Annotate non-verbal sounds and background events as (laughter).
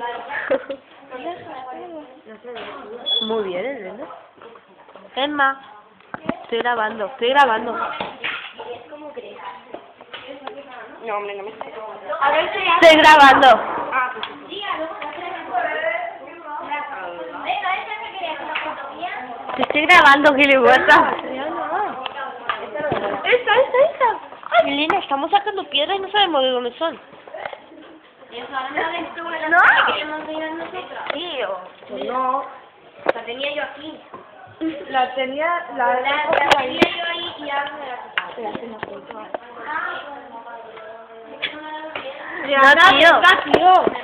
(laughs) Muy bien, Elena. Emma, estoy grabando, estoy grabando. No, hombre, no me ver si Estoy grabando. Ah, pues sí. Te estoy grabando, gilipollas. Esta, esta, esta. Elena, estamos sacando piedras y no sabemos de dónde son. Eso, ahora no ves tú la No. Que. Pues no. La tenía yo aquí. La tenía, la, La, la tenía yo ahí y ahora me la No, tío. tío.